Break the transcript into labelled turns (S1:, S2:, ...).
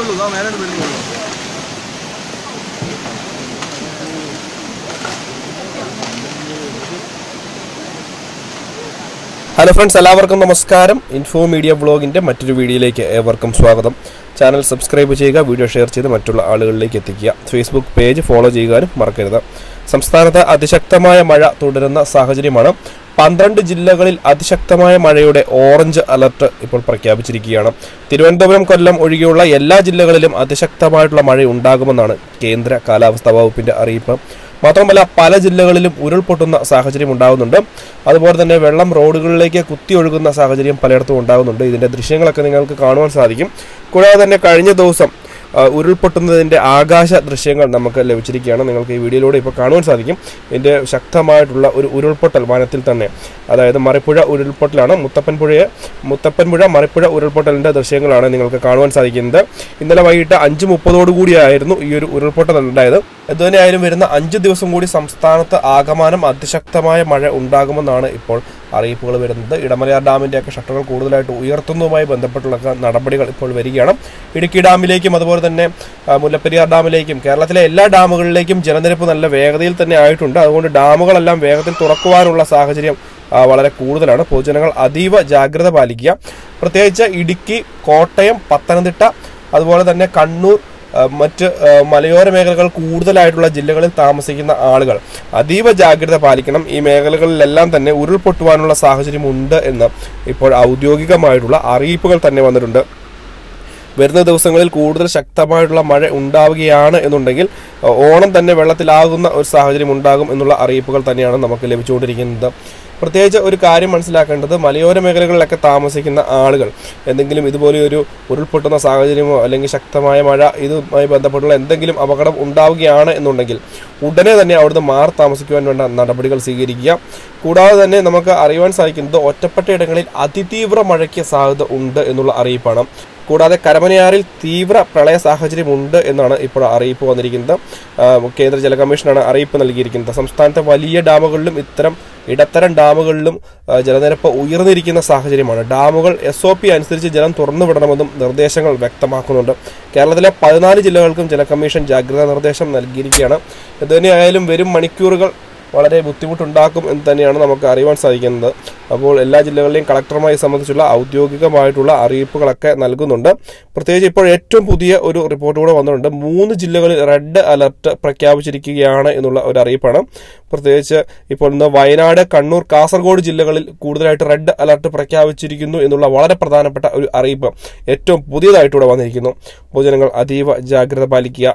S1: ഉള്ളൂ. ഇതാ വരുന്നേ ഉള്ളൂ
S2: ഹലോ ഫ്രണ്ട്സ് എല്ലാവർക്കും നമസ്കാരം. ഇൻഫോ മീഡിയ ബ്ലോഗിന്റെ മറ്റൊരു വീഡിയോയിലേക്ക് ഏവർക്കും സ്വാഗതം. ചാനൽ സബ്സ്ക്രൈബ് ചെയ്യുക വീഡിയോ ഷെയർ ചെയ്ത് മറ്റുള്ള ആളുകളിലേക്ക് എത്തിക്കുക. ഫേസ്ബുക്ക് പേജ് ഫോളോ ചെയ്യുവാനും മറക്കരുത്. സംസ്ഥാനത്ത് അതിശക്തമായ മഴ തുടരുന്ന സാഹചര്യമാണ്. പന്ത്രണ്ട് ജില്ലകളിൽ അതിശക്തമായ മഴയുടെ ഓറഞ്ച് അലർട്ട് ഇപ്പോൾ പ്രഖ്യാപിച്ചിരിക്കുകയാണ്. തിരുവനന്തപുരം കൊല്ലം ഒഴികെയുള്ള എല്ലാ ജില്ലകളിലും അതിശക്തമായിട്ടുള്ള മഴ ഉണ്ടാകുമെന്നാണ് കേന്ദ്ര കാലാവസ്ഥാ വകുപ്പിന്റെ അറിയിപ്പ്. മാത്രമല്ല പല ജില്ലകളിലും ഉരുൾപൊട്ടുന്ന സാഹചര്യം ഉണ്ടാകുന്നുണ്ട്. അതുപോലെ തന്നെ വെള്ളം റോഡുകളിലേക്ക് കുത്തി ഒഴുകുന്ന സാഹചര്യം പലയിടത്തും ഉണ്ടാകുന്നുണ്ട്. ഇതിന്റെ ദൃശ്യങ്ങളൊക്കെ നിങ്ങൾക്ക് കാണുവാൻ സാധിക്കും. കൂടാതെ തന്നെ കഴിഞ്ഞ ദിവസം ആ, ഉരുൾപൊട്ടുന്നതിന്റെ ആകാശ ദൃശ്യങ്ങൾ നമുക്ക് ലഭിച്ചിരിക്കുകയാണ്. നിങ്ങൾക്ക് ഈ വീഡിയോയിലൂടെ ഇപ്പോൾ കാണുവാൻ സാധിക്കും. ഇതിന്റെ ശക്തമായിട്ടുള്ള ഒരു ഉരുൾപൊട്ടൽ വനത്തിൽ തന്നെ. അതായത് മറിപ്പുഴ ഉരുൾപൊട്ടലാണ്. മുത്തപ്പൻ പുഴയെ മുത്തപ്പൻ പുഴ മറിപ്പുഴ ഉരുൾപൊട്ടലിന്റെ ദൃശ്യങ്ങളാണ് നിങ്ങൾക്ക് കാണുവാൻ സാധിക്കുന്നത്. ഇന്നലെ വൈകിട്ട് അഞ്ച് മുപ്പതോടുകൂടിയായിരുന്നു ഈ ഒരു ഉരുൾപൊട്ടൽ ഉണ്ടായത്. എന്തുതന്നെയായാലും വരുന്ന അഞ്ച് ദിവസം കൂടി സംസ്ഥാനത്ത് ആകമാനം അതിശക്തമായ മഴ ഉണ്ടാകുമെന്നാണ് ഇപ്പോൾ അറിയിപ്പുകൾ വരുന്നത്. ഇടമലയാർ ഡാമിന്റെയൊക്കെ ഷട്ടറുകൾ കൂടുതലായിട്ട് ഉയർത്തുന്നതുമായി ബന്ധപ്പെട്ടുള്ള നടപടികൾ ഇപ്പോൾ വരികയാണ്. ഇടുക്കി ഡാമിലേക്കും അതുപോലെ തന്നെ മുല്ലപ്പെരിയാർ ഡാമിലേക്കും കേരളത്തിലെ എല്ലാ ഡാമുകളിലേക്കും ജലനിരപ്പ് നല്ല വേഗതയിൽ തന്നെ ആയിട്ടുണ്ട്. അതുകൊണ്ട് ഡാമുകളെല്ലാം വേഗത്തിൽ തുറക്കുവാനുള്ള സാഹചര്യം വളരെ കൂടുതലാണ്. പൊതുജനങ്ങൾ അതീവ ജാഗ്രത പാലിക്കുക. പ്രത്യേകിച്ച് ഇടുക്കി കോട്ടയം പത്തനംതിട്ട അതുപോലെ തന്നെ കണ്ണൂർ മറ്റ് മലയോര മേഖലകൾ കൂടുതലായിട്ടുള്ള ജില്ലകളിൽ താമസിക്കുന്ന ആളുകൾ അതീവ ജാഗ്രത പാലിക്കണം. ഈ മേഖലകളിലെല്ലാം തന്നെ ഉരുൾപൊട്ടുവാനുള്ള സാഹചര്യമുണ്ട് എന്ന് ഇപ്പോൾ ഔദ്യോഗികമായിട്ടുള്ള അറിയിപ്പുകൾ തന്നെ വന്നിട്ടുണ്ട്. വരുന്ന ദിവസങ്ങളിൽ കൂടുതൽ ശക്തമായിട്ടുള്ള മഴ ഉണ്ടാവുകയാണ് എന്നുണ്ടെങ്കിൽ ഓണം തന്നെ വെള്ളത്തിലാകുന്ന ഒരു സാഹചര്യം ഉണ്ടാകും എന്നുള്ള അറിയിപ്പുകൾ തന്നെയാണ് നമുക്ക് ലഭിച്ചുകൊണ്ടിരിക്കുന്നത്. പ്രത്യേകിച്ച് ഒരു കാര്യം മനസ്സിലാക്കേണ്ടത് മലയോര മേഖലകളിലൊക്കെ താമസിക്കുന്ന ആളുകൾ എന്തെങ്കിലും ഇതുപോലെ ഒരു ഉരുൾപൊട്ടുന്ന സാഹചര്യമോ അല്ലെങ്കിൽ ശക്തമായ മഴ ഇതുമായി ബന്ധപ്പെട്ടുള്ള എന്തെങ്കിലും അപകടം ഉണ്ടാവുകയാണ് എന്നുണ്ടെങ്കിൽ ഉടനെ തന്നെ അവിടുന്ന് മാറി താമസിക്കുവാൻ വേണ്ട നടപടികൾ സ്വീകരിക്കുക. കൂടാതെ തന്നെ നമുക്ക് അറിയുവാൻ സാധിക്കുന്നത് ഒറ്റപ്പെട്ട ഇടങ്ങളിൽ അതിതീവ്ര മഴയ്ക്ക് സാധ്യത ഉണ്ട് എന്നുള്ള അറിയിപ്പാണ്. കൂടാതെ കരമനയാറിൽ തീവ്ര പ്രളയ സാഹചര്യമുണ്ട് എന്നാണ് ഇപ്പോൾ അറിയിപ്പ് വന്നിരിക്കുന്നത്. കേന്ദ്ര ജല കമ്മീഷനാണ് അറിയിപ്പ് നൽകിയിരിക്കുന്നത്. സംസ്ഥാനത്തെ വലിയ ഡാമുകളിലും ഇത്തരം ഇടത്തരം ഡാമുകളിലും ജലനിരപ്പ് ഉയർന്നിരിക്കുന്ന സാഹചര്യമാണ്. ഡാമുകൾ എസ് ഒ പി അനുസരിച്ച് ജലം തുറന്നുവിടണമെന്നും നിർദ്ദേശങ്ങൾ വ്യക്തമാക്കുന്നുണ്ട്. കേരളത്തിലെ പതിനാല് ജില്ലകൾക്കും ജല കമ്മീഷൻ ജാഗ്രതാ നിർദ്ദേശം നൽകിയിരിക്കുകയാണ്. ഇതുതന്നെയായാലും വരും മണിക്കൂറുകൾ വളരെ ബുദ്ധിമുട്ടുണ്ടാക്കും എന്ന് തന്നെയാണ് നമുക്ക് അറിയുവാൻ സാധിക്കുന്നത്. അപ്പോൾ എല്ലാ ജില്ലകളിലെയും കളക്ടർമാരെ സംബന്ധിച്ചുള്ള ഔദ്യോഗികമായിട്ടുള്ള അറിയിപ്പുകളൊക്കെ നൽകുന്നുണ്ട്. പ്രത്യേകിച്ച് ഇപ്പോൾ ഏറ്റവും പുതിയ ഒരു റിപ്പോർട്ട് കൂടെ വന്നിട്ടുണ്ട്. മൂന്ന് ജില്ലകളിൽ റെഡ് അലർട്ട് പ്രഖ്യാപിച്ചിരിക്കുകയാണ് എന്നുള്ള ഒരു അറിയിപ്പാണ്. പ്രത്യേകിച്ച് ഇപ്പോൾ ഇന്ന് വയനാട് കണ്ണൂർ കാസർഗോഡ് ജില്ലകളിൽ കൂടുതലായിട്ട് റെഡ് അലർട്ട് പ്രഖ്യാപിച്ചിരിക്കുന്നു എന്നുള്ള വളരെ പ്രധാനപ്പെട്ട ഒരു അറിയിപ്പ് ഏറ്റവും പുതിയതായിട്ടൂടെ വന്നിരിക്കുന്നു. പൊതുജനങ്ങൾ അതീവ ജാഗ്രത പാലിക്കുക.